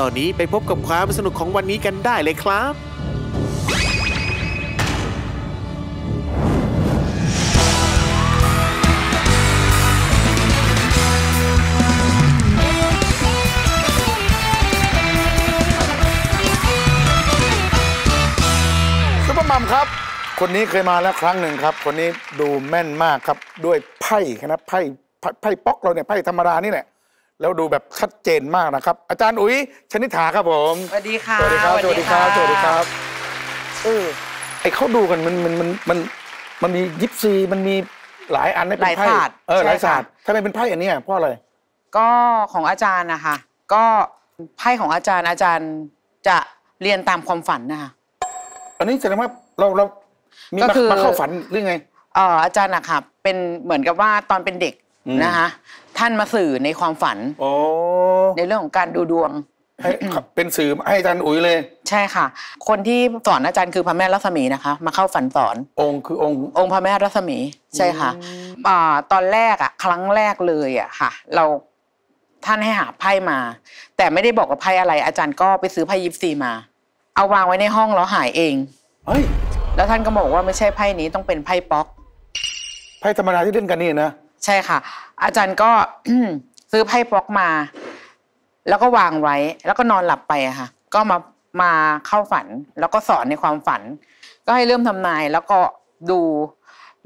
ตอนนี้ไปพบกับความสนุกของวันนี้กันได้เลยครับซุปเปอร์มัมครับ คนนี้เคยมาแล้วครั้งหนึ่งครับ คนนี้ดูแม่นมากครับ ด้วยไพ่นะไพ่ไพ่ไพ่ป๊อกเราเนี่ยไพ่ธรรมดานี่แหละ แล้วดูแบบชัดเจนมากนะครับ อาจารย์อุ๋ยชนิษฐาครับผมสวัสดีค่ะสวัสดีครับสวัสดีครับสวัสดีครับเออไอเขาดูกันมันมันมันมันมันมียิปซีมันมีหลายอันนะเป็นไพ่หลายศาสตร์เออหลายใช่ค่ะศาสตร์ทำไมเป็นไพ่อันเนี้ยเพราะอะไรก็ของอาจารย์นะคะก็ไพ่ของอาจารย์อาจารย์จะเรียนตามความฝันนะคะอันนี้แสดงว่าเราเรามีก็มาคือมาเข้าฝันหรือไงเอ่ออาจารย์นะคะเป็นเหมือนกับว่าตอนเป็นเด็กอืม นะคะท่านมาสื่อในความฝันโอ้ในเรื่องของการดูดวงให้เป็นสื่อให้อาจารย์อุ๋ยเลย ใช่ค่ะ คนที่สอนอาจารย์คือพระแม่รัศมีนะคะ มาเข้าฝันสอน องค์คือองค์องค์พระแม่รัศมี ใช่ค่ะอ่าตอนแรกอะ ครั้งแรกเลยอะค่ะ เราท่านให้หาไพ่มา แต่ไม่ได้บอกว่าไพ่อะไร อาจารย์ก็ไปซื้อไพ่ยิปซีมา เอาวางไว้ในห้องแล้วหายเองเฮ้ยแล้วท่านก็บอกว่าไม่ใช่ไพ่นี้ต้องเป็นไพ่ป๊อกไพ่ธรรมดาที่เล่นกันนี่นะ ใช่ค่ะ อาจารย์ก็ซื้อไพ่ป๊อกมา แล้วก็วางไว้ แล้วก็นอนหลับไปอะค่ะ ก็มามาเข้าฝัน แล้วก็สอนในความฝัน ก็ให้เริ่มทำนายแล้วก็ดู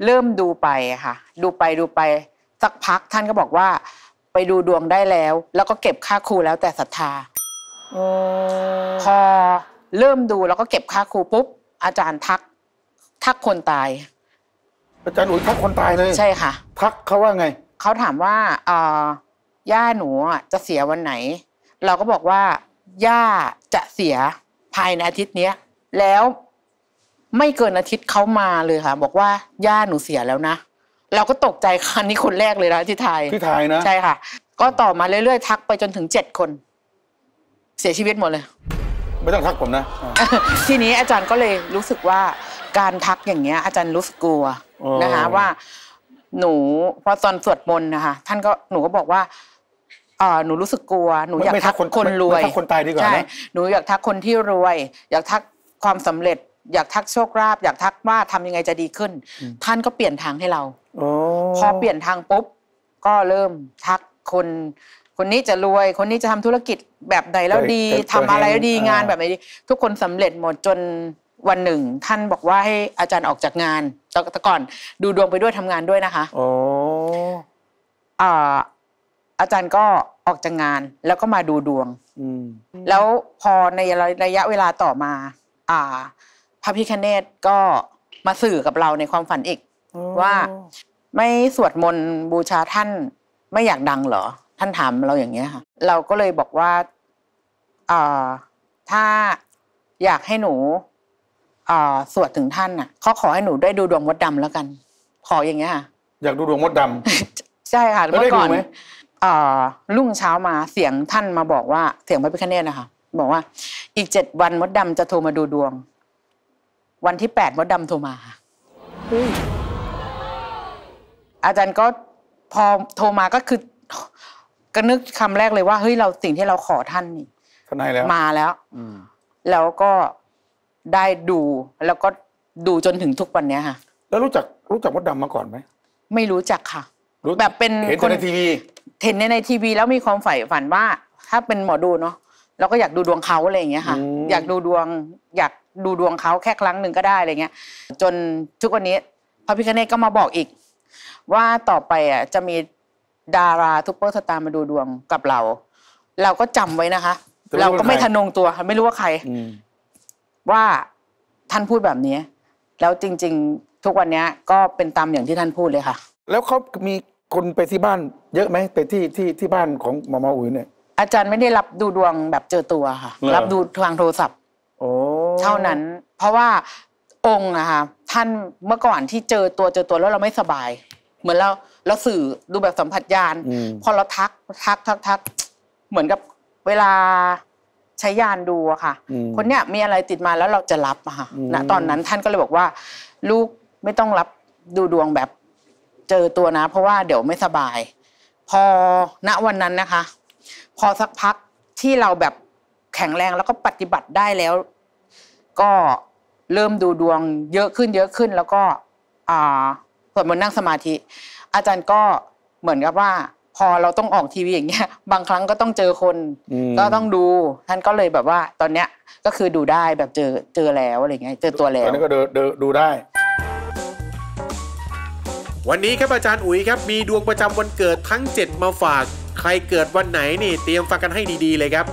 เริ่มดูไปอะค่ะ ดูไปดูไปสักพักท่านก็บอกว่า ไปดูดวงได้แล้ว แล้วก็เก็บค่าครูแล้วแต่ศรัทธาพอเริ่มดูแล้วก็เก็บค่าครูปุ๊บอาจารย์ทัก ทักคนตาย อาจารย์อุ๋ยทักคนตายเลย ใช่ค่ะ ทักเขาว่าไง เขาถามว่าเอ่อย่าหนูอะจะเสียวันไหน เราก็บอกว่า ย่าจะเสียภายในอาทิตย์เนี้ย แล้วไม่เกินอาทิตย์เขามาเลยค่ะ บอกว่าย่าหนูเสียแล้วนะเราก็ตกใจคันนี้คนแรกเลยนะที่ไทยที่ไทยนะใช่ค่ะ ก็ต่อมาเรื่อยๆทักไปจนถึงเจ็ดคน เสียชีวิตหมดเลย ไม่ต้องทักผมนะอ่าทีนี้อาจารย์ก็เลยรู้สึกว่าการทักอย่างเงี้ย อาจารย์รู้สึกกลัวอ๋อนะคะว่า หนูพอตอนสวดมนต์นะคะท่านก็หนูก็บอกว่าเอ่อหนูรู้สึกกลัว หนูอยากไม่ทักคนรวยไม่ทักคนตายดีกว่าใช่นะหนูอยากทักคนที่รวย อยากทักความสำเร็จ อยากทักโชคลาภอยากทักว่าทำยังไงจะดีขึ้น ท่านก็เปลี่ยนทางให้เราโอ้พอเปลี่ยนทางปุ๊บก็เริ่มทักคนคนนี้จะรวย คนนี้จะทำธุรกิจแบบไหนแล้วดีทำอะไรแล้วดีงานแบบไหนดี ทุกคนสำเร็จหมดจนวันหนึ่ง ท่านบอกว่าให้อาจารย์ออกจากงาน แต่แต่ก่อนดูดวงไปด้วยทำงานด้วยนะคะโอ้อ่าอาจารย์ก็ออกจากงานแล้วก็มาดูดวงอืมแล้วพอในระยะเวลาต่อมา อ่า พระพิคเนตก็มาสื่อกับเราในความฝันอีก ว่าไม่สวดมนต์บูชาท่านไม่อยากดังเหรอ ท่านถามเราอย่างเงี้ยค่ะ เราก็เลยบอกว่าอ่าถ้าอยากให้หนูอ่า สวดถึงท่านน่ะเขาขอให้หนูได้ดูดวงมดดำแล้วกัน ขออย่างเงี้ยค่ะอยากดูดวงมดดใช่ค่ะแล้วได้เมื่อก่อนดูไหมอ่ารุ่งเช้ามาเสียงท่านมาบอกว่าเสียงพระพิฆเนศนะคะบอกว่า อีกเจ็ดวันมดดำจะโทรมาดูดวง วันที่แปดมดดำโทรมาค่ะอาจารย์ก็พอโทรมาก็คือ ก็นึกคำแรกเลยว่าเฮ้ยเราสิ่งที่เราขอท่านนี่ำทนายแล้วมาแล้วอืมแล้วก็ ได้ดูแล้วก็ดูจนถึงทุกวันเนี้ยค่ะ แล้วรู้จักรู้จักมดดำมาก่อนไหมไม่รู้จักค่ะ รู้แบบเป็นเห็นคนแต่ในทีวี เห็นในในทีวีแล้วมีความใฝ่ฝันว่า ถ้าเป็นหมอดูเนาะเราก็อยากดูดวงเขาอะไรอย่างเงี้ยค่ะ อืม อยากดูดวง อยากดูดวงเขาแค่ครั้งหนึ่งก็ได้อะไรเงี้ย จนทุกวันนี้พระพิฆเนศก็มาบอกอีก ว่าต่อไปอะจะมีดาราซูเปอร์สตาร์มาดูดวงกับเรา เราก็จำไว้นะคะ แต่ไม่รู้เราก็ไม่ว่าใคร ทะนงตัวไม่รู้ว่าใคร อืม ว่าท่านพูดแบบนี้ แล้วจริง ๆ ทุกวันเนี้ยก็เป็นตามอย่างที่ท่านพูดเลยค่ะ แล้วเขามีคนไปที่บ้านเยอะไหมไปที่ที่ที่บ้านของหมอหมออุ๋ยเนี่ยอาจารย์ไม่ได้รับดูดวงแบบเจอตัวค่ะ เหรอ รับดูทางโทรศัพท์โอ้เท่านั้น เพราะว่าองค์นะคะท่านเมื่อก่อนที่เจอตัวเจอตัวแล้วเราไม่สบาย เหมือนเราเราสื่อดูแบบสัมผัสญาณ อืม พอเราทักทักทักทัก เหมือนกับเวลา ใช้ยานดูอะค่ะอืมคนเนี้ยมีอะไรติดมาแล้วเราจะรับอะค่ะอืมณตอนนั้นท่านก็เลยบอกว่า ลูกไม่ต้องรับดูดวงแบบเจอตัวนะ เพราะว่าเดี๋ยวไม่สบาย พอณวันนั้นนะคะ พอสักพักที่เราแบบแข็งแรงแล้วก็ปฏิบัติได้แล้ว ก็เริ่มดูดวงเยอะขึ้นเยอะขึ้นแล้วก็อ่าสวดมนต์นั่งสมาธิ อาจารย์ก็เหมือนกับว่า พอเราต้องออกทีวีอย่างเงี้ยบางครั้งก็ต้องเจอคนอืมก็ต้องดูท่านก็เลยแบบว่าตอนเนี้ยก็คือดูได้แบบเจอเจอแล้วอะไรเงี้ยเจอตัวแล้ตอวนนี้ก็เดินเดินดูได้ วันนี้ครับอาจารย์อุ๋ยครับ มีดวงประจำวันเกิดทั้ง 7 มาฝาก ใครเกิดวันไหนนี่ เตรียมฟังกันให้ดีๆเลยครับ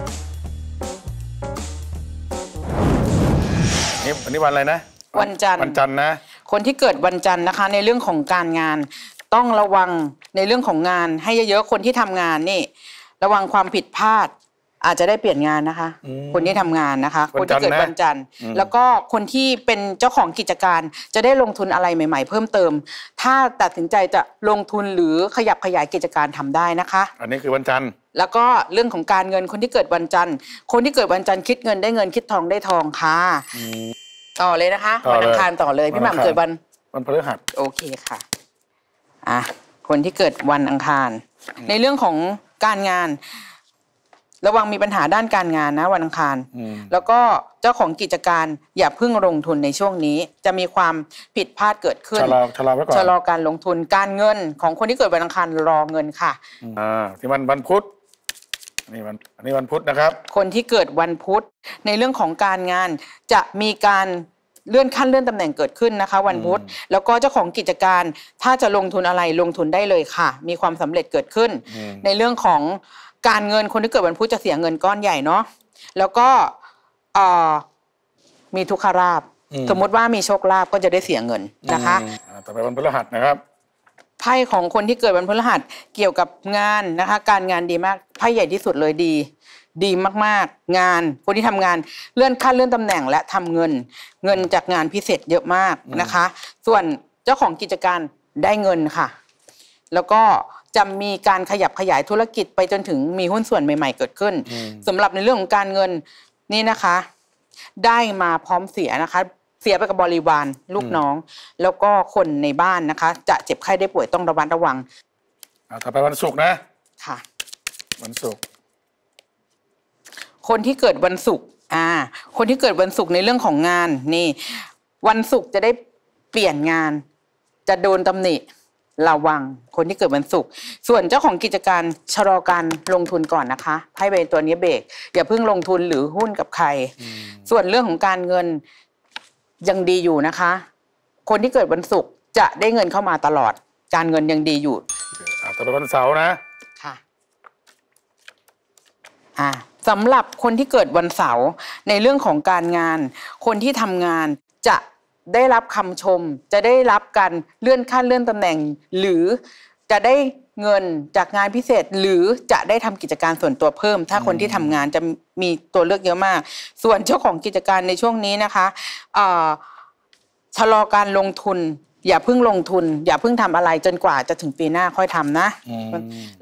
นี่วันนี้วันอะไรนะ วันจันทร์วันจันทร์นะคนที่เกิดวันจันทร์นะคะในเรื่องของการงาน ต้องระวังในเรื่องของงานให้เยอะๆคนที่ทำงานนี่ ระวังความผิดพลาด อาจจะได้เปลี่ยนงานนะคะอืมคนที่ทำงานนะคะวัคนนจัที่นทร์เกิดนะวันจันทร์อืมแล้วก็คนที่เป็นเจ้าของกิจการจะได้ลงทุนอะไรใหม่ ๆ เพิ่มเติม ถ้าตัดสินใจจะลงทุนหรือขยับขยายกิจการทำได้นะคะ อันนี้คือวันจันทร์แล้วก็เรื่องของการเงินคนที่เกิดวันจันทร์ คนที่เกิดวันจันทร์คิดเงินได้เงินคิดทองได้ทองค่ะต่อเลยนะคะต่อวันเลยอังคารต่อเลยพี่หวันอังคารม่ำเกิดวันวันพฤหัสโอเคค่ะ อะคนที่เกิดวันอังคาร ในเรื่องของการงาน ระวังมีปัญหาด้านการงานนะวันอังคารอืมแล้วก็เจ้าของกิจการอย่าเพิ่งลงทุนในช่วงนี้ จะมีความผิดพลาดเกิดขึ้นชะลอชะลอไว้ก่อนชะลอการลงทุนการเงินของคนที่เกิดวันอังคารรอเงินค่ะอ่าที่วันวันพุธอันนี้วันอันนี้วันพุธนะครับ คนที่เกิดวันพุธในเรื่องของการงานจะมีการ เลื่อนขั้นเลื่อนตำแหน่งเกิดขึ้นนะคะ วันพุธแล้วก็เจ้าของกิจการถ้าจะลงทุนอะไรลงทุนได้เลยค่ะ มีความสำเร็จเกิดขึ้นอืมในเรื่องของการเงินคนที่เกิดวันพุธจะเสียเงินก้อนใหญ่เนาะแล้วก็เอ่อมีทุกขราบ สมมุติว่ามีโชคลาภก็จะได้เสียเงินนะคะอืมอ่าต่อไปวันพฤหัสนะครับ ไพ่ของคนที่เกิดวันพฤหัสเกี่ยวกับงานนะคะ การงานดีมากไพ่ใหญ่ที่สุดเลยดี ดีมากๆ งานคนที่ทำงานเลื่อนขั้นเลื่อนตำแหน่งและทำเงิน เงินจากงานพิเศษเยอะมากนะคะ ส่วนเจ้าของกิจการได้เงินค่ะ แล้วก็จะมีการขยับขยายธุรกิจไปจนถึงมีหุ้นส่วนใหม่ ๆ เกิดขึ้นอืมสำหรับในเรื่องของการเงินนี่นะคะ ได้มาพร้อมเสียนะคะ เสียไปกับบริวารลูกน้อง แล้วก็คนในบ้านนะคะ จะเจ็บไข้ได้ป่วยต้องระวัดระวังอ่าต่อไปวันศุกร์นะค่ะ วันศุกร์คนที่เกิดวันศุกร์อ่า คนที่เกิดวันศุกร์ในเรื่องของงานนี่ วันศุกร์จะได้เปลี่ยนงาน จะโดนตำหนิระวัง คนที่เกิดวันศุกร์ส่วนเจ้าของกิจการชะลอการลงทุนก่อนนะคะไพ่ใบตัวนี้เบรกอย่าเพิ่งลงทุนหรือหุ้นกับใคร ส่วนเรื่องของการเงิน ยังดีอยู่นะคะ คนที่เกิดวันศุกร์จะได้เงินเข้ามาตลอด การเงินยังดีอยู่อ่าต่อไปวันเสาร์นะ ค่ะอ่าสำหรับคนที่เกิดวันเสาร์ในเรื่องของการงาน คนที่ทำงานจะได้รับคำชม จะได้รับการเลื่อนขั้นเลื่อนตำแหน่ง หรือ จะได้เงินจากงานพิเศษหรือจะได้ทำกิจการส่วนตัวเพิ่ม ถ้าคนที่ทำงานจะมีตัวเลือกเยอะมาก ส่วนเจ้าของกิจการในช่วงนี้นะคะเอ่อชะลอการลงทุน อย่าเพิ่งลงทุน อย่าเพิ่งทำอะไรจนกว่าจะถึงปีหน้าค่อยทำนะอืม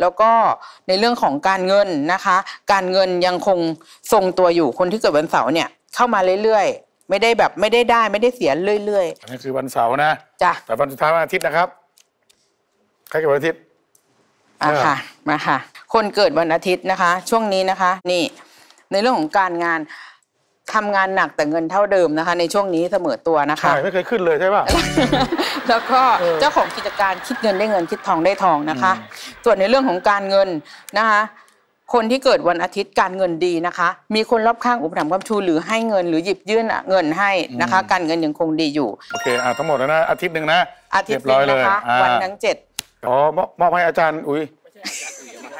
แล้วก็ในเรื่องของการเงินนะคะ การเงินยังคงทรงตัวอยู่คนที่เกิดวันเสาร์เนี่ยเข้ามาเรื่อยๆ ไม่ได้แบบไม่ได้ได้ไม่ได้เสียเรื่อยอันนี้คือวันเสาร์นะๆจ้ะแต่วันสุดท้ายวันอาทิตย์นะครับ ใครเกิดวันอาทิตย์อะค่ะมาค่ะ คนเกิดวันอาทิตย์นะคะ ช่วงนี้นะคะ นี่ ในเรื่องของการงานทำงานหนักแต่เงินเท่าเดิมนะคะ ในช่วงนี้เสมอตัวนะคะ ใช่ ไม่เคยขึ้นเลยใช่ป่ะ แล้วก็เออเจ้าของกิจการคิดเงินได้เงินคิดทองได้ทองนะคะอืมส่วนในเรื่องของการเงินนะคะ คนที่เกิดวันอาทิตย์การเงินดีนะคะ มีคนรอบข้างอุปถัมภ์คำชูหรือให้เงินหรือหยิบยื่นเงินให้นะคะ การเงินยังคงดีอยู่ โอเคอ่าทั้งหมดแล้วนะอาทิตย์หนึ่งนะอาทิตเรีย์ยบร้อยเลนี้ยนะคะอ่าวันทั้งเจ็ด อ๋อมอบมอบให้อาจารย์อุ้ย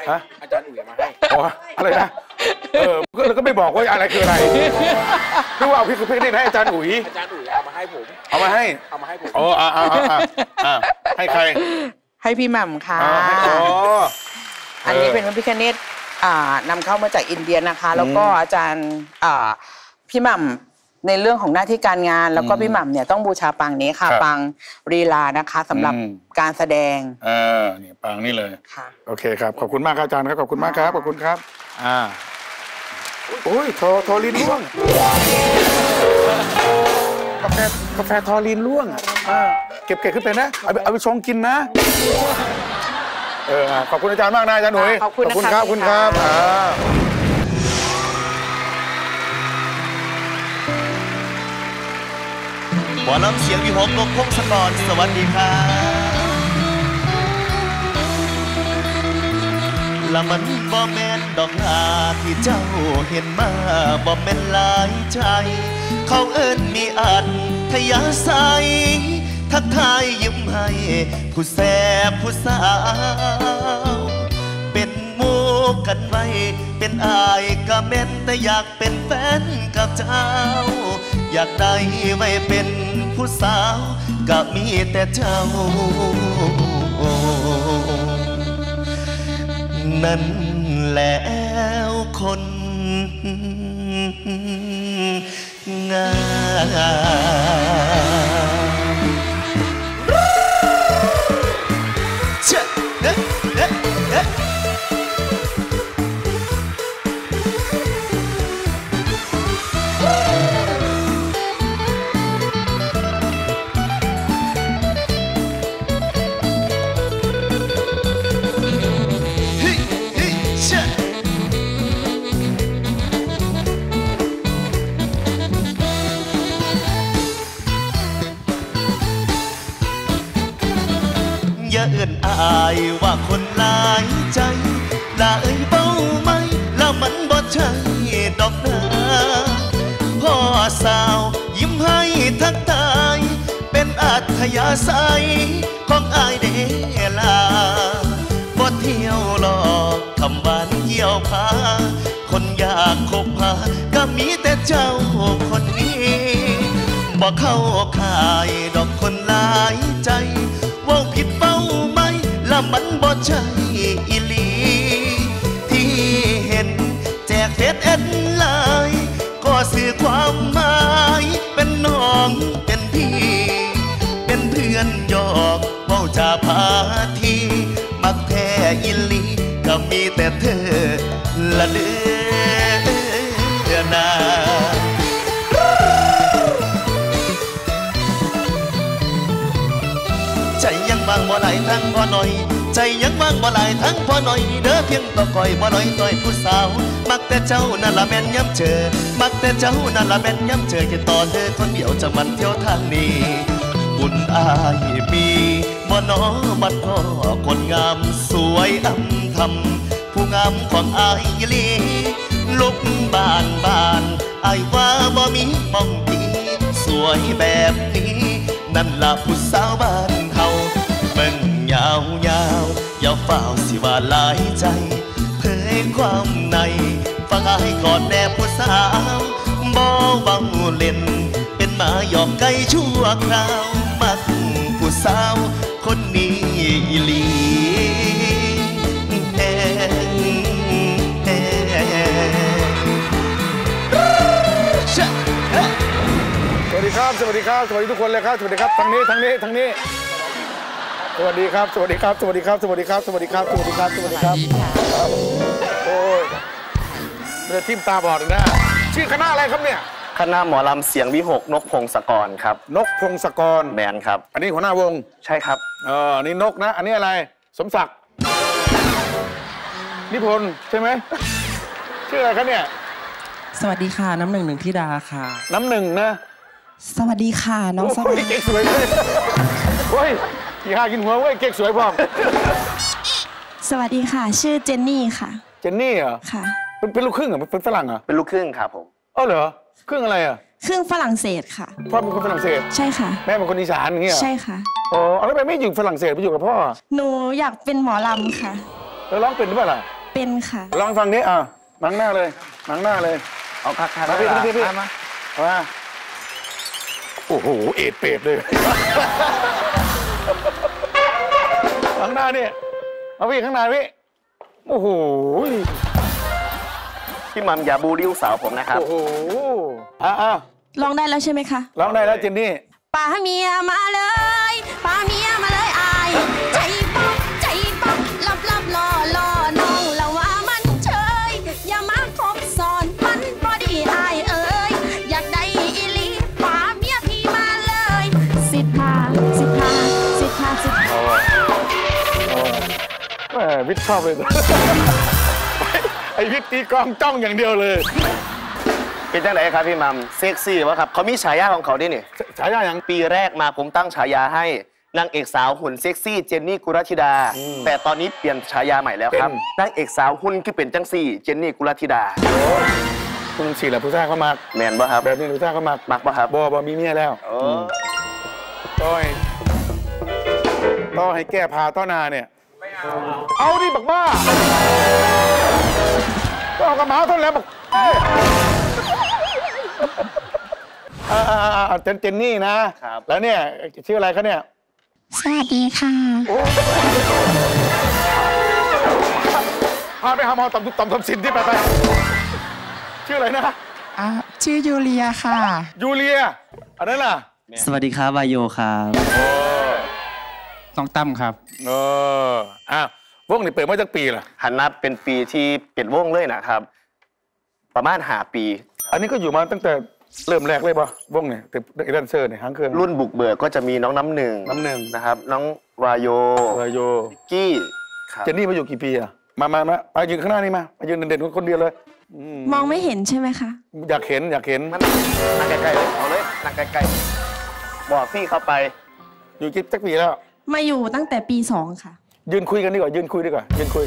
ฮะอาจารย์อุ๋ยมาให้อ๋ออะไรนะเออก็แล้วก็ไม่บอกว่าอะไรคืออะไรนึกว่าเอาพี่คือพี่นี่ให้อาจารย์อุ๋ยอาจารย์อุ๋ยเอามาให้ผมเอามาให้เอามาให้ผมอ๋ออ่าอ่าอ่าอ่าให้ใคร ให้พี่หม่ำค่ะอ่าให้อ๋ออันนี้เป็นพระพิคเนตอ่านำเข้ามาจากอินเดียนะคะ แล้วก็อาจารย์อ่าพี่หม่ำ ในเรื่องของหน้าที่การงานแล้วก็อืมพี่หม่ำเนี่ยต้องบูชาปังนี้ค่ะครับปังรีลานะคะสำหรับอืมการแสดงเออนี่ปางนี่เลยค่ะโอเคครับขอบคุณมากครับอาจารย์ครับขอบคุณมากครับขอบคุณครับอ่าโอ้ยโทรโทรลินล่วงกาแฟกาแฟทอลินล่วงอ่าเก็บเก็บขึ้นไปนะเอาไปเอาไปชงกินนะเอออะขอบคุณอาจารย์มากนะอาจารย์หนุ่ยขอบคุณนะคะขอบคุณครับขอบคุณครับค่ะอ่า หมอลำเสียงวิหกนกพงศกรสวัสดีครับละมันบ่แม่นดอกลาที่เจ้าเห็นมาบ่แม่นหลายใจ เขาเอิ้นมีอันทยาใสทักทายยิ้มให้ ผู้แสบผู้สาว เป็นอายก็แม่นแต่อยากเป็นแฟนกับเจ้า อยากได้ไว้เป็นผู้สาวก็มีแต่เจ้า นั่นแล้วคนงาม ธยาศัยของอายเดลาบ่เที่ยวหลอกคำหวานเกี่ยวพา คนอยากคบหาก็มีแต่เจ้าคนนี้บอกเข้าข่ายดอกคนหลายใจว่าผิดเป้าไหมละมันบ่ใช่อีหลี ที่เห็นแจกเฟซเอ็นไลน์ก็สื่อความหมายเป็นน้องเจาพาทีมักแท้อิลีก็มีแต่เธอละเด้อนาใจยังบางบ่ไหลายทั้งพ่อหน่อย ใจยังบางบ่ไหลายทั้งพ่อหน่อยเด้อเพียงต่อก่อยบ่หน้อยต่อยผู้สาว มักแต่เจ้านั่นละแม่นย้ำเจอ มักแต่เจ้านั่นละแม่นย้ำเจอแค่ต่อเธอคนเดียวจะมันเที่ยวทางนี้ บุญอายมี บ่น้อมัดพ่อคนงามสวยอำทำผู้งามของอายลีลุกบานบานอายว่าบ่มีมองดีสวยแบบนี้ นั่นล่ะผู้สาวบ้านเฮาเบิ่งยาวยาวย่าเฝ้าสิว่าหลายใจ เผยความในฟังอายก่อนแน่ผู้สาวบ่เบาเล่น เป็นหมาหยอกไก่ชั่วคราว คนนี้อีหลีสวัสดีครับ สวัสดีครับ สวัสดีทุกคนเลยครับ สวัสดีครับ ทางนี้ทางนี้ทางนี้ สวัสดีครับ สวัสดีครับ สวัสดีครับ สวัสดีครับ สวัสดีครับ สวัสดีครับ สวัสดีครับ โอ้ยเรือทิ่มตาบอดเลยนะ ชื่อคณะอะไรครับเนี่ย คณะหมอลำเสียงวิหกนกพงศกรครับ นกพงศกรแมนครับ อันนี้หัวหน้าวง ใช่ครับ เอออันนี้นกนะ อันนี้อะไร สมศักดิ์ นิพนธ์ใช่ไหม ชื่ออะไรครับเนี่ย สวัสดีค่ะ น้ำหนึ่งหนึ่งธิดาค่ะ น้ำหนึ่งนะ สวัสดีค่ะ น้องสโอ้วายยเก๊กสวยเลยเฮ้ยกี่ห้ากินหัวเว้ยเก๊กสวยพร้อม สวัสดีค่ะ ชื่อเจนนี่ค่ะ เจนนี่เหรอ ค่ะ เป็นเป็นลูกครึ่งเหรอ เป็นฝรั่งเหรอ เป็นลูกครึ่งครับผม เอ๋อเหรอ ครึ่งอะไรอะเครื่องฝรั่งเศสค่ะ พ่อเป็นคนฝรั่งเศส ใช่ค่ะ แม่เป็นคนอีสานอย่างเงี้ยเหรอใช่ค่ะอ๋อเอาแล้วทำไมไม่อยู่ฝรั่งเศสไปอยู่กับพ่อหนูอยากเป็นหมอลำค่ะ แล้วร้องเป็นหรือเปล่าล่ะเป็นค่ะ ลองฟังนี้อะมังหน้าเลยมังหน้าเลย เอาคักคักมาพี่มาพี่พี่มามาเอามาโอ้โห เอ็ดเป็ดเลย ข้างหน้านี่ เอาพี่ข้างหน้าพี่ โอ้โห พี่มัมอย่าบูลลี่ลูกสาวผมนะครับ โอ้โหอะอะลองได้แล้วใช่ไหมคะร้องได้แล้วเจนนี่ ป้าเมียมาเลยป้าเมียมาเลยอาย ใจป๊อกใจป๊อกลับลับล่อล่อน้องละว่ามันเฉยอย่ามาคบซ้อนมันบอดีอายเอ้ยอยากได้อีหลีป้าเมียพี่มาเลย สิบห้าสิบห้าสิบห้าสิบแหมวิทย์ชอบเลย ไอวิทย์ตีกลองจ้องอย่างเดียวเลย เป็นจังไดครับพี่มัมเซ็กซี่วะครับ เขามีฉายาของเขาด้วยนี่ฉายาอย่างปีแรกมาผมตั้งฉายาให้นางเอกสาวหุ่นเซ็กซี่เจนนี่กุลธิดา แต่ตอนนี้เปลี่ยนฉายาใหม่แล้วครับนางเอกสาวหุ่นคือเป็นจังซี่เจนนี่กุลธิดาคุณสี่แหละผู้ชายเขามาแมนบ่ครับแบบนี้ผู้ชายเขามามักบ่ครับบอบอมีเมียแล้วโอ้ต้อยต้อให้แก้พาต้อนาเนี่ย เอาดิบักบ้า ก็เอากระหมาเท่านั้นแหล้วบอกเอ้ยอ่าอ่าอ่าอ่าเจนเจนนี่นะ ครับ แล้วเนี่ยชื่ออะไรเขาเนี่ย สวัสดีค่ะ พาไปหาหมอต่อมต่อมทำสินที่ไปไปชื่ออะไรนะอ่าชื่อยูเลียค่ะ ยูเลีย อันนั้นล่ะ สวัสดีครับวายโยครับน้องตั้มครับ เอออะ วงนี่เปิดมาจากปีล่ะหันนับเป็นปีที่เป็นวงเลยนะครับ ประมาณหาปี อันนี้ก็อยู่มาตั้งแต่เริ่มแรกเลยป่ะวงเนี่ยแต่แดนเซอร์เนี่ยหางเครื่องรุ่นบุกเบิกก็จะมีน้องน้ำหนึ่งน้ำหนึ่งนะครับ น้องวายโยเออโยกี้ครับเจนนี่มาอยู่กี่ปีอะมามามามายืนข้างหน้านี่มามายืนเด่นๆคนเดียวเลยอืมมองไม่เห็นใช่ไหมคะ อยากเห็นอยากเห็นมันนั่งใกล้ๆเลยเอาเลยนั่งใกล้ๆบอกพี่เข้าไป อยู่กี่สักปีแล้ว มาอยู่ตั้งแต่ปีสองค่ะ ยืนคุยกันดีกว่า ยืนคุยดีกว่า ยืนคุย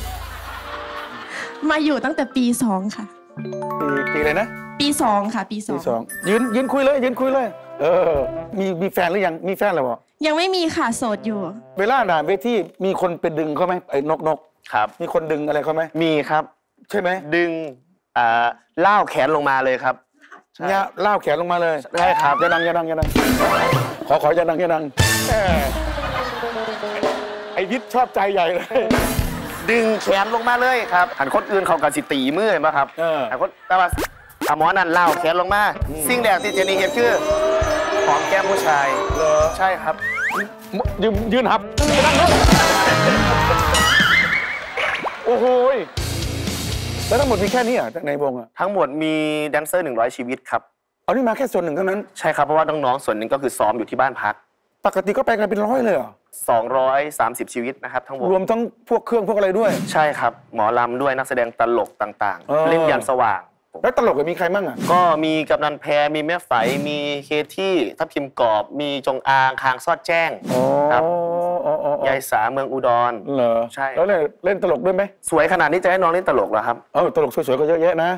มาอยู่ตั้งแต่ปีสองค่ะ ปีปีอะไรนะ ปีสองค่ะ ปีสปีองสองยืนยืนคุยเลย ยืนคุยเลย เออ มีมีแฟนหรือยัง มีแฟนแล้วบ่ยังไม่มีค่ะโสดอยู่ เวลาหนาเวทีมีคนไปดึงเขาไหมไอ้นกนกครับ มีคนดึงอะไรเขาไหมมีครับ ใช่ไหมดึงอ่าล่าวแขนลงมาเลยครับใช่เนี่ยล่าวแขนลงมาเลยใช่ครับอย่าดังอย่าดังอย่าดัง ขอขออย่าดังอย่าดังแหมไอ้ วิทย์ชอบใจใหญ่เลย ดึงแขนลงมาเลยครับหันคนอื่นเขากับสิตีมือเห็นปะครับเออ หันคนแต่ว่าอาหมอนั่นเล่าวแขนลงมา สิ่งแรกที่เจนี่เห็นคือหอมแก้มผู้ชายเหรอใช่ครับ ยืนยืนหับอย่าดังนะโอ้โหยแล้วทั้งหมดมีแค่นี้เหรอะในวงอะทั้งหมดมีแดนเซอร์ 100 ชีวิตครับ เอานี่มาแค่ส่วนหนึ่งเท่านั้น ใช่ครับ เพราะว่าน้องๆส่วนหนึ่งก็คือซ้อมอยู่ที่บ้านพัก ปกติก็ไปกันเป็นร้อยเลยเหรอ230 ชีวิตนะครับทั้งหมดรวมทั้งพวกเครื่องพวกอะไรด้วย ใช่ครับ หมอลำด้วยนักแสดงตลกต่างเออๆเล่นยันสว่าง แล้วตลกอะมีใครมั่งอะ ก็มีกำนันแพรมีแม่ไฝมีเคที่ทับทิมกรอบ มีจงอางคางซอดแจ้งครับอ๋ออ๋ออ๋อยายสาเมืองอุดรเหรอใช่แล้วเนี่ยเล่นตลกด้วยไหมสวยขนาดนี้จะให้น้องเล่นตลกเหรอครับเออตลกสวยๆก็เยอะแยะนะ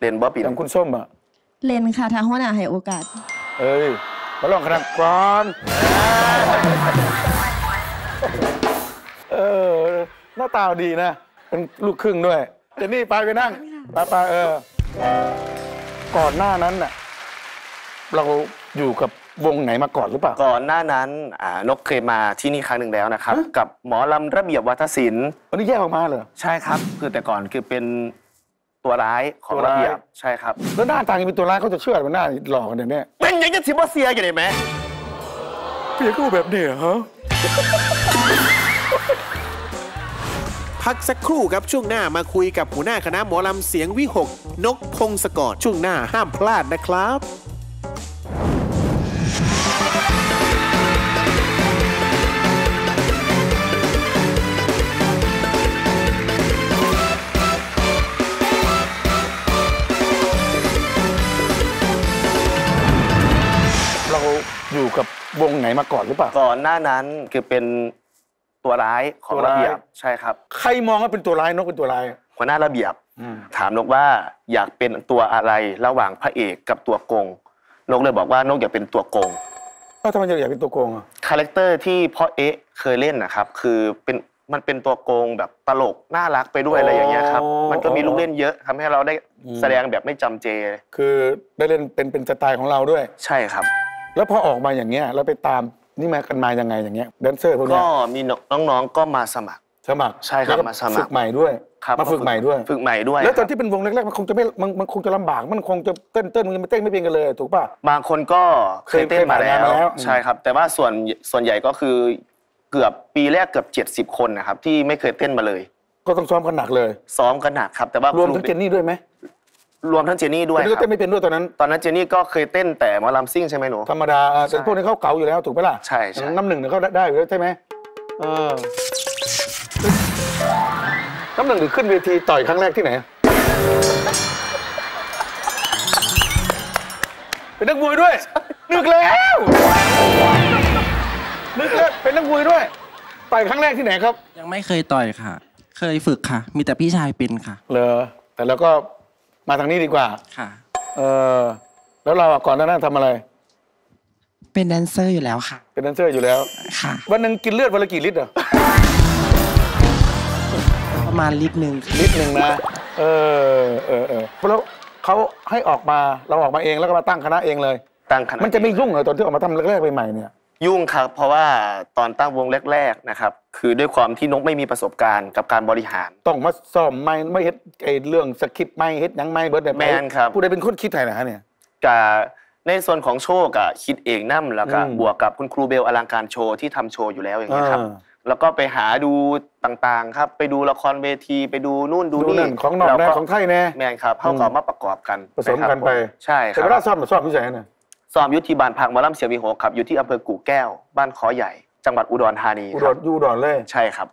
เล่นบ๊อบบี้อย่างคุณส้มอะเลนค่ะทางหัวหน้าให้โอกาส เอ้ย มาลองคณะกรอนเออหน้าตาดีนะ เป็นลูกครึ่งด้วยเจนนี่ไปไปนั่งไปไปเออ ก่อนหน้านั้นน่ะเราอยู่กับวงไหนมาก่อนหรือเปล่า ก่อนหน้านั้นอ่านกเคยมาที่นี่ครั้งหนึ่งแล้วนะครับ กับหมอลำระเบียบวัฒศิลป์วันนี้แยกออกมาเหรอ ใช่ครับ คือแต่ก่อนคือเป็น ตัวร้ายของตัวระร้ายเบียบใช่ครับแล้วหน้าตายังเป็นตัวร้ายเขาจะเชื่อมันหน้าหลอกกันเดี๋ยวนี้เป็นยังจะซิบเซียอยู่เลยไหมเพียกูแบบนี้เหรอฮะพักสักครู่ครับช่วงหน้ามาคุยกับหัวหน้าคณะหมอลำเสียงวิหก นกพงศกรช่วงหน้าห้ามพลาดนะครับ อยู่กับวงไหนมาก่อนหรือเปล่า ก่อนหน้านั้นคือเป็นตัวร้ายของตัวร้าย ระเบียบใช่ครับ ใครมองว่าเป็นตัวร้ายนกเป็นตัวร้ายหัวหน้าระเบียบถามนกว่าอยากเป็นตัวอะไรระหว่างพระเอกกับตัวโกง นกเลยบอกว่านกอยากเป็นตัวโกงเอ้าทำไมจะอยากเป็นตัวโกงอะ character ที่พ่อเอ๊ะเคยเล่นนะครับ คือเป็นมันเป็นตัวโกงแบบตลกน่ารักไปด้วยอะไรอย่างเงี้ยครับมันก็มีลูกเล่นเยอะทำให้เราได้แสดงแบบไม่จำเจคือได้เล่นเป็นเป็นสไตล์ของเราด้วย ใช่ครับ แล้วพอออกมาอย่างเงี้ยแล้วไปตามนี่มากันมายังไงอย่างเงี้ยแดนเซอร์พวกเนี้ก็ยมีน้องๆก็มาสมัคร สมัครใช่ครับแล้วก็มาสมัคร ฝึกใหม่ด้วยครับมาฝึกใหม่ด้วย ฝึกใหม่ด้วยแล้วตอนครับที่เป็นวงแรกๆมันคงจะไม่มันมันคงจะลำบากมันคงจะเต้นเต้นมันยังไม่เต้นไม่เป็นกันเลยถูกป่ะ บางคนก็เคยเต้นมาเคยผ่านแล้งานว มาแล้ว ใช่ครับ แต่ว่าส่วนส่วนใหญ่ก็คือเกือบปีแรกเกือบ 70 คนนะครับที่ไม่เคยเต้นมาเลย ก็ต้องซ้อมกันหนักเลย ซ้อมกันหนักครับ แต่ว่ารวมทั้งเจนนี่ด้วยไหม รวมทั้งเจนนี่ด้วยเจนนี่คก็รับเต้นไม่เป็นด้วยตอนนั้น ตอนนั้นเจนนี่ก็เคยเต้นแต่หมอลำซิ่งใช่ไหมหนู ธรรมดาอะแต่ใช่พวกนี้เขาเก่าอยู่แล้วถูกไหมล่ะใช่ใช่ น้ำหนึ่งเนี่ยเขาได้อยู่แล้วใช่ไหมเออน้ำหนึ่งหรือขึ้นเวทีต่อยครั้งแรกที่ไหน เป็นนักมวยด้วยนึกแล้วนึกแล้วเป็นนักมวยด้วยต่อยครั้งแรกที่ไหนครับ ยังไม่เคยต่อยค่ะ เคยฝึกค่ะ มีแต่พี่ชายเป็นค่ะ เหรอแต่เราก็ มาทางนี้ดีกว่า ค่ะ เออแล้วเราอะก่อนหน้านั้นทำอะไร เป็นแดนเซอร์อยู่แล้วค่ะ เป็นแดนเซอร์อยู่แล้ว ค่ะ วันหนึ่งกินเลือดวันละกี่ลิตรอะ ประมาณลิตรหนึ่งค่ะลิตรหนึ่งนะ เออ เออเออแล้วเขาให้ออกมา เราออกมาเองแล้วก็มาตั้งคณะเองเลย ตั้งคณะมันจะไม่ยุ่งเหรอตอนที่ออกมาทำแรกๆใหม่ๆเนี่ย ยุ่งครับ เพราะว่าตอนตั้งวงแรก ๆนะครับ คือด้วยความที่นกไม่มีประสบการณ์กับการบริหาร ต้องมาซ่อมไม่ไม่เฮ็ดไอ้เรื่องสคริปต์ไม่เฮ็ดหยังไม่เบิร์ดเนี่ยแม่นครับ ผู้ใดเป็นคนคิดไทยนะฮะเนี่ย กับในส่วนของโชว์กับคิดเองนั่มแล้วก็อืมบวกกับคุณครูเบลอลังการโชว์ที่ทำโชว์อยู่แล้วอย่างนี้ยครับ อ่าแล้วก็ไปหาดูต่างๆครับ ไปดูละครเวทีไปดูนู่นดูดูนี่นั่นของนอกแล้วแน่ของไทยแน่ แม่นครับเข้ากับมาประกอบกันผสมกันไปครับใช่คแต่รัเวลาบซ่อมซ่อมที่ไหนเนี่ย ซ้อมอยุทธิบาลพังหมาล่ำเสียงวีโหกครับอยู่ที่อำเภอกู่แก้ว บ้านขอใหญ่ จังหวัดอุดรธานีอุคดรัรบอยู่อุดรเลยใช่ครับ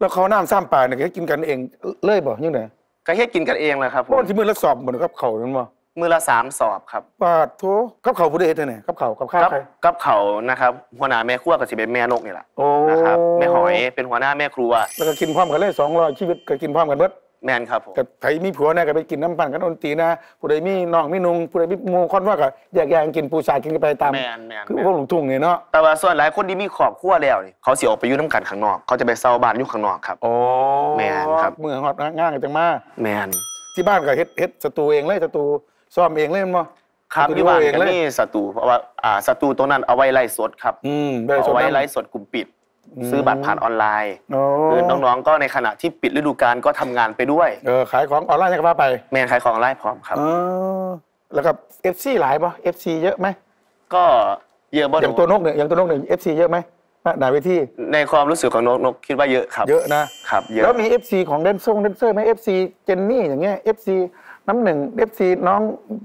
แล้วเขาน้ำซ้ำปลาเนี่ยเขากินกันเองเลยบ่ยังไงก็แค่กินกันเองเลยครับผเพราะมวันที่มือละสอบเหมือนกับเขานั่นบ่มือละสามสอบครับปาดโถกับเขาผู้ใดเฮ็ดเนี่ยกับเขากับข้าวกับใครกับเขานะครับหัวหน้าแม่ครัวกับสิเป็นแม่นกนี่แหละโอ้นะครับแม่หอยเป็นหัวหน้าแม่ครัว แล้วก็กินพร้อมกันเลยสองร้อยชีวิตก็กินพร้อมกันเบิด แมนครับผมกับไผมีผัวเนี่ยก็ไปกินน้ำปั่นกันดนตรีนะผู้ใดมีน้องมีนุงผู้ใดมีหมูคอนว่าก็แยกแยกกินปูชายกินกันไปตามแมนแมนคือแม่นพวกหลงทุ่งเนี่ยเนาะแต่ว่าส่วนหลายคนที่มีครอบครัวแล้วนี่เขาสิออกไปอยู่น้ำกันข้างนอก เขาจะไปเซาบ้านอยู่ข้างนอกครับโอ้แม่นครับเมืองฮอดง่ายกันจังมาแมนที่บ้านก็เฮ็ดเฮ็ดสตูเองเลยสตูซ่อมเองเลยมั้งครับสตูดิที่โอบ้านเองก็เลยมีสตูเพราะว่าอ่าสตูตรงนั้นเอาไว้ไล่สดครับอืมได้สเอาดไว้น้ำไล่สดกลุ่มปิดอืม ซื้อบัตรผ่านออนไลน์โอ้คือน้องๆก็ในขณะที่ปิดฤดูกาลก็ทำงานไปด้วยเออขายของออนไลน์ยังก็ว่าไปแมนขายของไล่พร้อมครับเออแล้วก็ FC หลายป่ะ FC เยอะไหมก็เยอะบ่อย่างตัวนกเนี่ยอย่างตัวนกเนี่ย FC เยอะไหมหนาเวทีในความรู้สึกของนกนกคิดว่าเยอะครับ เยอะนะครับเยอะแล้วมี FC ของแดนซงแดนเซอร์ไหม FC เจนนี่อย่างเงี้ย FC น้ำหนึ่ง FC น้อง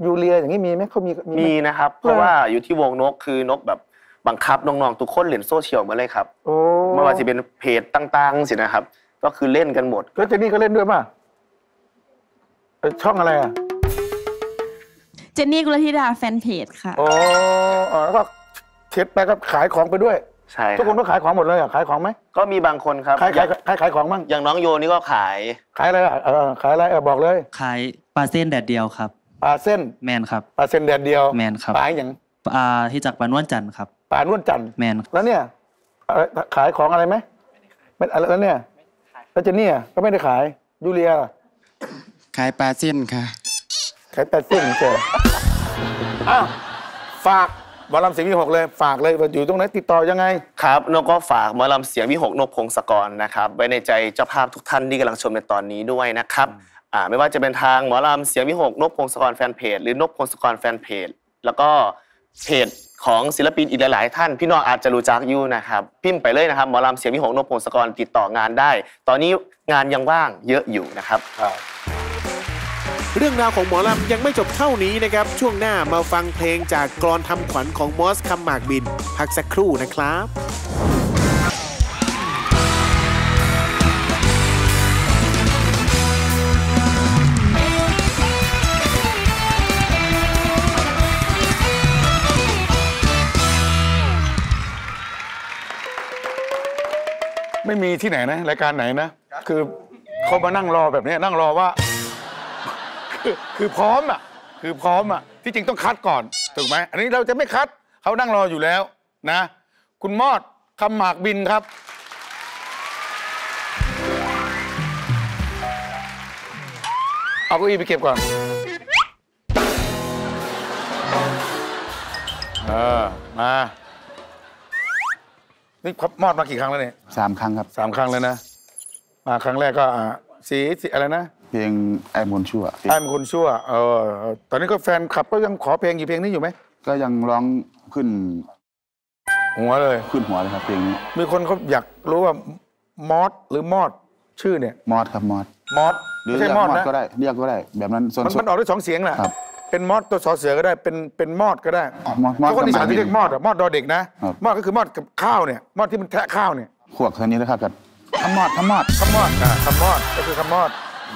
ยูเลียอย่างงี้มีไหมเขามีไหมีนะครับ เพราะว่าอยู่ที่วงนกคือนกแบบ บังคับน้องๆทุกคนเล่นโซเชียลมาเลยครับโอ้ไม่ว่าจะเป็นเพจต่างๆสินะครับ ก็คือเล่นกันหมดแล้วเจนนี่ก็เล่นด้วยป่ะเอ่อช่องอะไรอะเจนนี่กุลธิดาแฟนเพจค่ะโอ้อ๋อแล้วก็เช็ดไปก็ขายของไปด้วยใช่คทุกคนรับก็ขายของหมดเลยอะขายของไหมก็มีบางคนครับขายอขายย่างขายขายของมั่งอย่างน้องโยนี่ก็ขาย ขายอะไรอะเออขายอะไรเออบอกเลย ขายปลาเส้นแดดเดียวครับปลาเส้นแมนครับปลาเส้นแดดเดียวแมนครับปลาอย่างอ่าที่จากปานวนจันทร์ครับ ปลานวลจันทร์แมนแล้วเนี่ยเอ่อขายของอะไรไหมไม่อะไรแล้วเนี่ยแล้วเจนนี่อะก็ไม่ได้ขายยูเลียล่ะ ขายปลาเส้นค่ะขายแปดเส้นเจออ้าวฝากบอลลำเสียงมีหกเลยฝากเลยว่าอยู่ตรงไหนติดต่อยังไง ครับนกก็ฝากหมอลำเสียงวิหกนกพงศกรนะครับไว้ในใจเจ้าภาพทุกท่านที่กำลังชมในตอนนี้ด้วยนะครับอ่าไม่ว่าจะเป็นทางหมอลำเสียงวิหกนกพงศกรแฟนเพจหรือนกพงศกรแฟนเพจแล้วก็ เพจของศิลปินอีกหลาย ๆ ท่านพี่น้องอาจจะรู้จักอยู่นะครับ พิมพ์ไปเลยนะครับหมอลำเสียงวิหงนพงศกรติดต่องานได้ ตอนนี้งานยังว่างเยอะอยู่นะครับ เรื่องราวของหมอลำยังไม่จบเท่านี้นะครับ ช่วงหน้ามาฟังเพลงจากกรอนทำขวัญของมอสคำหมากบิน พักสักครู่นะครับ ไม่มีที่ไหนนะรายการไหนนะ คือเขามานั่งรอแบบนี้นั่งรอว่าคือคือพร้อมอะ คือพร้อมอะ ที่จริงต้องคัดก่อน ถูกไหม อันนี้เราจะไม่คัดเขานั่งรออยู่แล้วนะ คุณมอดคำหมากบินครับ เอาเก้าอี้ไปเก็บก่อนเออมา นี่มอดมากี่ครั้งแล้วเนี่ยสามครั้งครับสามครั้งแล้วนะ มาครั้งแรกก็อ่าสีสีอะไรนะ เพลงไอ้มนต์ชั่วไอ้เป็นคนชั่วเออเออตอนนี้ก็แฟนคลับก็ยังขอเพลงกี่เพลงนี้อยู่ไหมก็ยังร้องขึ้น หัวเลย ขึ้นหัวเลยครับเพลงนี้มีคนเขาอยากรู้ว่ามอสหรือมอดชื่อเนี่ยมอดครับมอดมอสหรือไม่เรีใช่ยกมมออดดนะก็ได้เรียกก็ได้ แบบนั้นส่วนมันมันออกได้สองเสียงแหละ ครับ เป็นมอสตัวสอเสือก็ได้เป็นเป็นมอดก็ได้อ๋อมอดมอดเขาคนอีสานที่เรียกมอดอะมอดดอเด็กนะ ครับ มอดก็คือมอดกับข้าวเนี่ยมอดที่มันแทะข้าวเนี่ยขวกเท่านี้นะครับกันทำมอดทำมอดคำมอดอะคำมอดก็คือคำมอด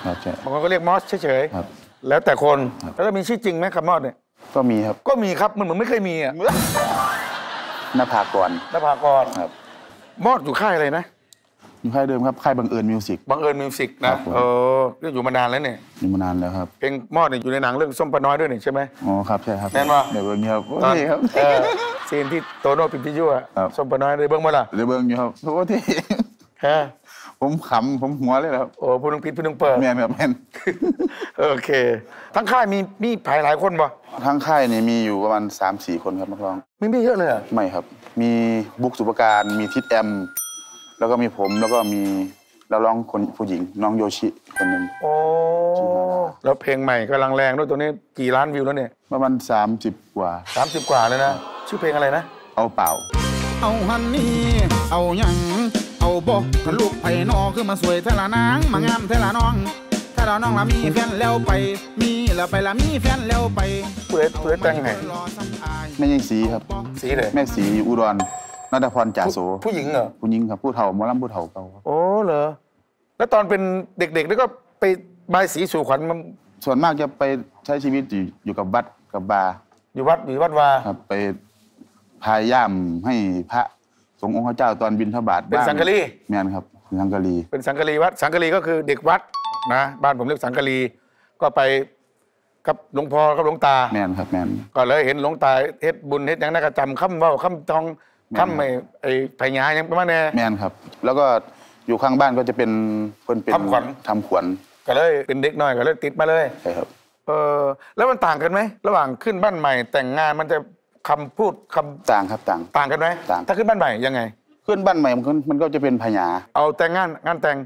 ครับใช่ บางคนก็เรียกมอสเฉยครับ ๆแล้วแต่คนครับแล้วมีชื่อจริงไหมคำมอดเนี่ยก็มีครับก็มีครับมันเหมือนไม่เคยมีอะหน้าผากก่อนนภากรครับ มอดอยู่ค่ายอะไรนะ อยู่ค่ายเดิมครับค่ายบังเอิญมิวสิกบังเอิญมิวสิกครันะบผมเออเรื่องอยู่มานานแล้วเนี่ยอยู่มานานแล้วครับเพลงมอดเนี่ยอยู่ในหนังเรื่องส้มปลาน้อยด้วยนี่ใช่ไหมอ๋อครับใช่ครับแม่นปะเดี๋ยวเบิ้งอยู่ครับโอ้ตอนยครับเออซีนที่โตโน่ปินพิยุอะครับส้มปลาน้อยได้เบิ้งมาล่ะเดี๋ยวเบิ้งอยู่ครับโอ้ที่ฮะผมขำผมหัวเลยครับโอ้พูดนึงปิดพูดนึงเปิดแมนครับแมนโอเคทั้งค่ายมีมีผายหลายคนปะทั้งค่ายนี่มีอยู่ประมาณ3 4 คนครับนักร้องมีไม่เยอะเลยเหรอไม่ครับ มีบุ๊กสุปการมีทิดแอม แล้วก็มีผมแล้วก็มีนักร้องคนผู้หญิงน้องโยชิคนหนึ่งโอ้แล้วเพลงใหม่กำลังแรงด้วยตัวนี้กี่ล้านวิวแล้วเนี่ยประมาณ30 กว่าสามสิบกว่าเลยนะ ชื่อเพลงอะไรนะ เอาเปล่า เอาหันนี่ เอาหยัง เอาบอกกันลูกไผ่นอคือมาสวยเทละนางมางามเทละน้องเทละน้องละมีแฟนแล้วไป มีแล้วไปละมีแฟนแล้วไปผู้เล่นผู้เล่นแต่งไงรอซ้ำอายแม่ยังสีครับ สีเลยแม่สีอุดร นัทพรจ่าโสผู้หญิงเหรอผู้หญิงครับผู้เฒ่าหมอลำผู้เฒ่าเก่าครับโอ้เหรอแล้วตอนเป็นเด็กๆแล้วก็ไปบายสีสู่ขวัญมันส่วนมากจะไปใช้ชีวิตอยู่อยู่กับวัดกับบาร์อยู่วัดอยู่วัดวาครับไปพายย่ามให้พระสงฆ์องค์พระเจ้าตอนบินทบาทเป็นบ้สังกะรีแม่นครับเป็นสังกะรีเป็นสังกะรีวัด สังกะรีก็คือเด็กวัดนะบ้านผมเรียกสังกะรีก็ไปกับหลวงพ่อกับหลวงตาแม่นครับแม่นก็เลยเห็นหลวงตาเฮ็ดบุญเฮ็ดหยังนักจำคำเว่าคำทอง แม่นคำไอ้ไอ้ไผ่หยายังประมาณแน่แม่นครับ แล้วก็อยู่ข้างบ้านก็จะเป็นเพิ่นเป็นทำขวัญทำขวัญก็เลยเป็นเด็กน้อยก็เลยติดมาเลยใช่ครับเออแล้วมันต่างกันไหมระหว่างขึ้นบ้านใหม่ แต่งงานมันจะคำพูดคำต่างครับต่างต่างกันไหมต่างถ้าขึ้นบ้านใหม่ยังไง ขึ้นบ้านใหม่มันก็มันก็จะเป็นพญาเอาแต่งงานงานแต่ง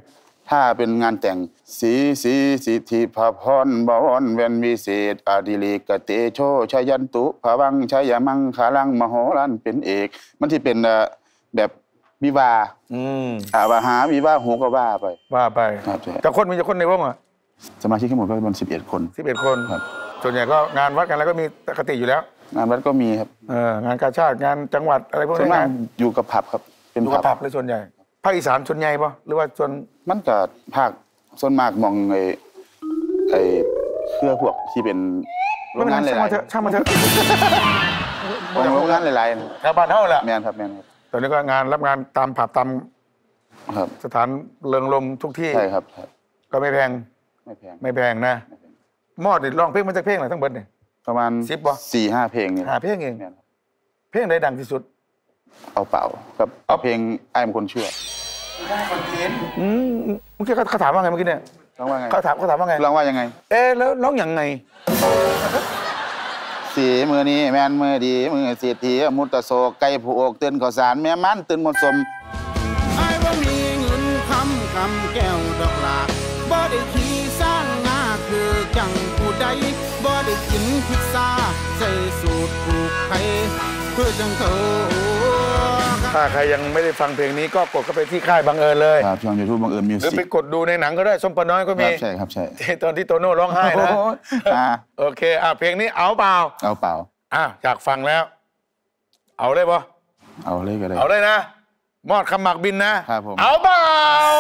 ถ้าเป็นงานแต่ง สีสีสิทธิพาพรบวรเวนวิเศษอดิเลกเตโชชยันตุภวังชัยมังคาลังมโหรันเป็นเอก มันที่เป็นเอ่อแบบวิวาห์อืมอาวาหาวิวาหูก็ว่าไป ว่าไปครับใช่จะคนมีจะคนในวงอะสมาชิกทั้งหมดก็ประมาณสิบเอ็ดคนสิบเอ็ดคนครับส่วนใหญ่ก็งานวัดกันแล้วก็มีปกติอยู่แล้ว งานวัดก็มีครับเอองานกาชาติงานจังหวัดอะไรพวกส่วนนี้มากงานอยู่กับผับครับ เป็นอยู่ผักับบผับเลยส่วนใหญ่ ภาคอีสานส่วนใหญ่ปะหรือว่าส่วนมันก็ภาคส่วนมากมองไอ้ไอ้เครือพวกที่เป็นโรงงานหช่างลามายเถอะช่างมาเถอะๆมองโรงงานหลายๆนะแถวบ้านเท่าแหละแมนครับแมนครับตอนนี้ก็งานรับงานตามผับตามครับ สถานเริงลมทุกที่ใช่ครับใช่ก็ไม่แพงไม่แพงไม่แพงนะมอดนี่ร้องเพลงมันจะเพลงอะไรทั้งเบิดเนี่ยประมาณสิบบ่สี่ห้าเพลงเนี่ยหาเพลงเองแม่นครับเพลงใดดังที่สุด เอาเปล่ากับเอาเพลงไอ้าย มนคนชั่วอืมเมื่อกี้เขาถามว่าไงเมื่อกี้เนี่ยร้องว่าไงเขาถามเขาถามว่าไงร้องว่ายังไง เอ๊ะแล้วร้องยังไง สีมือนี้แมนมือดีมือเสียทีมุตตะโศกไก่ผู้อกตื่นข้าวสารแม่มันตื่นหมดสมไอ้ว่ามีเงินคำคำแก้วดอกลาบ่ได้ขี่สร้างงาคือจังผู้ใดบ่ได้กินพิซซ่าใส่สูตรผูกไข่เพื่อจังเขา ถ้าใครยังไม่ได้ฟังเพลงนี้ก็กดเข้าไปที่ค่ายบังเอิญเลยครับช่องยูทูบบังเอิญมิวหรือสิไปกกดดูในหนังก็ได้ส้มปะน้อยก็คมีรับใช่ครับใช่ตอนที่โตโน่ร้องไห้นะโอ้ยอ่าโอเคอะเพลงนี้เอาเปล่าเอาเปล่า อะอยากฟังแล้ว เอาเลยปะเอาเลยก็ได้ เอาเลยนะ มอดคำหมักบินนะครับผม เอาเปล่าเอา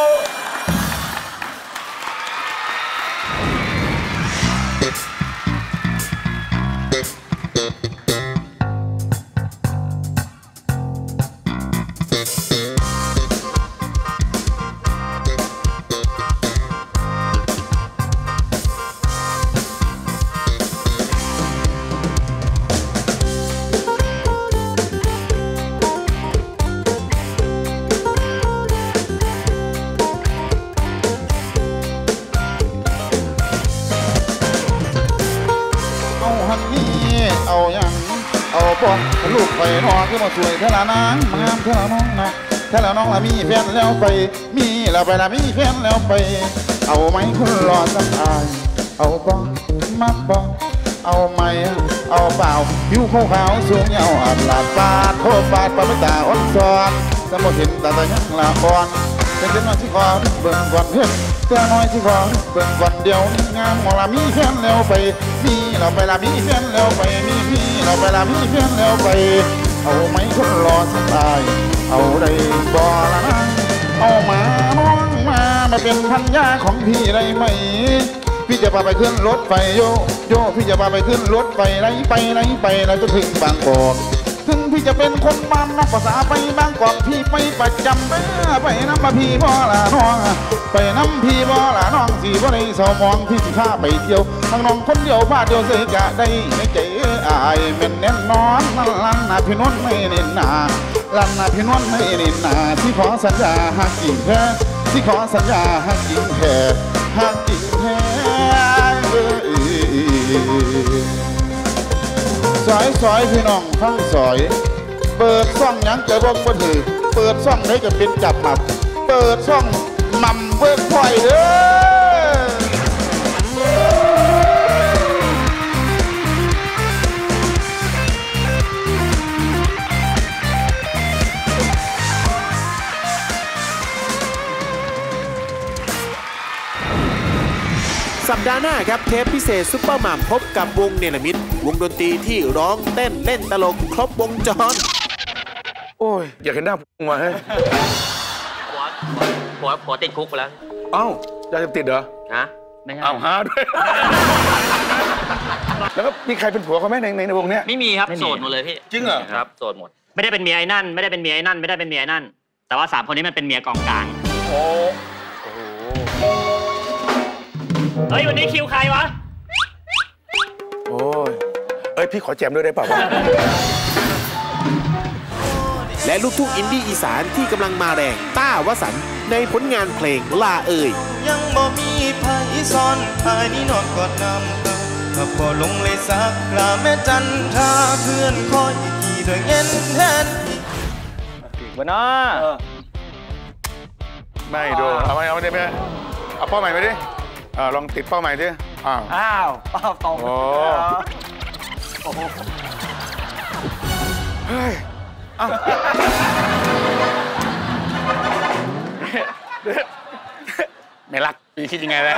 ละนางงามเท่าละน้องนะเท่าละน้องละมีแฟนแล้วไป มีล้วไปละมีแฟนแล้วไป เอาไหมคุณรอสักอาย เอาบ้องมาบ้องเอาไหมเอาเปล่าผิวขาวขาวสูงยาวอัดลาดปาดโคบปาดปาไม่ตาอ่อนซ้อนสมบเห็นตาตายังลาบอนเป็นเด็กน้อยที่คอเบิ่งก่อนเฮ็ดเจ้าน้อยที่คอเบิ่งก่อนเดียวนี้งามหมอละมีแฟนแล้วไปมีเราไปละมีแฟนแล้วไปมีพี่เราไปละมีแฟนแล้วไป เอาไหมคนรอสักายเอาได้บ่ละนางเอามาน้องมามาเป็นพันยาของพี่ได้ไหม พี่จะพาไปขึ้นรถไฟโยโยพี่จะพาไปขึ้นรถไฟไรไปไรไปไหนจะถึงบางกอก ถึงพี่จะเป็นคนบ้านนอกภาษาไปบางกอกพี่ไปประจำเด้อไปน้ำมาพี่บ่ละน้อง ไปน้ำพี่บ่ละน้องสีบ่ได้เศร้ามองพี่สิพาไปเที่ยวทางน้องคนเดียวพาเดียวเสียกะได้ในใจอายแม่นแน่นอนนั่นลันนาพี่นวลไม่เน้นนาลันนาพี่นวลไม่เน้นนาที่ขอสัญญาหากจริงแท้ที่ขอสัญญาหากจริงแท้หากจริงแท้เอยสอยสอยพี่น้องฟังสอย เปิดซ่องยังจะบอกบ่ถือเปิดซ่องไหนก็เป็นจับหมับ เปิดซ่องหม่ำเวิร์กพอยเด้อสัปดาห์หน้าครับเทปพิเศษซุปเปอร์หม่ำพบกับวงเนรมิต วงดนตรีที่ร้องเต้นเล่นตลกครบวงจร โอ้ย อยากเห็นหน้ามาให้ผัวผัวผัวติดคุกไปแล้ว เอ้ายาเสพติดเหรอฮะไม่ใช่อ้าวหาด้วย แล้วก็มีใครเป็นผัวเขาไหมในในในวงเนี้ย ไม่มีครับ โสดหมดเลยพี่ จริงเหรอ ครับ โสดหมด ไม่ได้เป็นเมียไอ้นั่น ไม่ได้เป็นเมียไอ้นั่น ไม่ได้เป็นเมียไอ้นั่น แต่ว่าสามคนนี้มันเป็นเมียกองกลาง โอ้เฮ้ย วันนี้คิวใครวะ โอ้ยเอ้ยพี่ขอแจมด้วยได้เปล่าวะและลูกทุ่งอินดี้อีสานที่กำลังมาแรงต้าวสันต์ในผลงานเพลงลาเอ่ยยังบ่มีไผซ่อนภายนี้นอนกอดน้ำตาถ้าพอลงเลยสักกลาแม่จันทราเพื่อนคอยขี่ด้วยเงินแทนวันน้าไม่ดูเอาไหมเอาไหมได้ไหมเอาเป้าใหม่ไปดิอ่าลองติดเป้าใหม่ดิอ้าวอ้าวเป้าตรงโอ้ เฮ้ยเอ้าไม่รักพี่คิดยังไงแล้ว